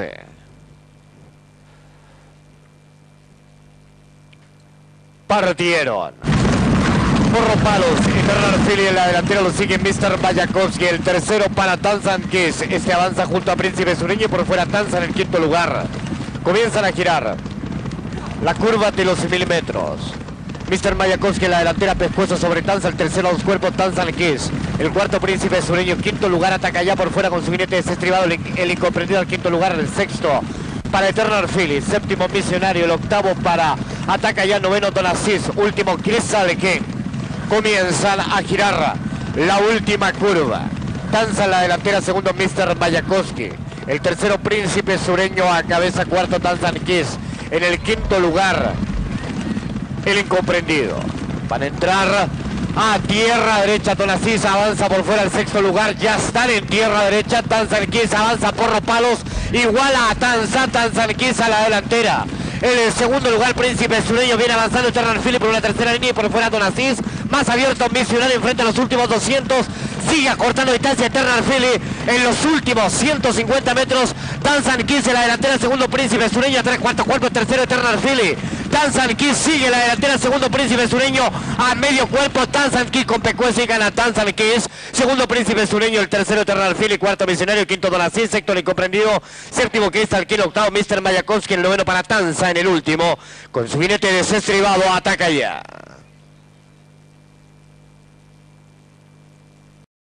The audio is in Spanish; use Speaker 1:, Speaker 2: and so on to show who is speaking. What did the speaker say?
Speaker 1: 14. Partieron. Porro Palos y Bernard Philly en la delantera lo sigue Mr. Mayakovsky. El tercero para Tanzan Kiss. Este avanza junto a Príncipe Sureño y por fuera Tanzan en el quinto lugar. Comienzan a girar. La curva de los mil metros. Mr. Mayakovsky en la delantera pescuezo sobre Tanza, el tercero a los cuerpos Tanzan Kiss. El cuarto príncipe sureño, quinto lugar ataca ya por fuera con su jinete desestribado, el, incomprendido al quinto lugar, el sexto para Eternal Philly, séptimo misionario, el octavo para ataca ya noveno Donassis, último Chris que comienzan a girar la última curva. Tanza en la delantera, segundo Mr. Mayakovsky. El tercero príncipe sureño a cabeza, cuarto Tanzan Kiss. En el quinto lugar, el incomprendido. Van a entrar a tierra derecha. Tonasís avanza por fuera al sexto lugar. Ya están en tierra derecha. Tanzanquís avanza por los palos. Iguala a Tanza. Tanzanquís a la delantera. En el segundo lugar, Príncipe Sureño viene avanzando Eternal Philly por una tercera línea y por fuera Donasís. Más abierto, Misionario enfrente a los últimos 200. Sigue acortando distancia Eternal Philly en los últimos 150 metros. Tanzan 15 la delantera, segundo Príncipe Sureño, 3 cuarto cuerpo, tercero Eternal. Tanzan Kiss sigue la delantera, segundo Príncipe Sureño a medio cuerpo. Tanzan Kiss con Pecuese y gana Tanzan. Segundo Príncipe Sureño, el tercero Eternal Philly, cuarto Misionario, quinto Donasís, sexto incomprendido, séptimo Kiss Alquilo, octavo Mr. Mayakovsky, el noveno para Tanza en el último. Con su jinete desestribado ataca ya.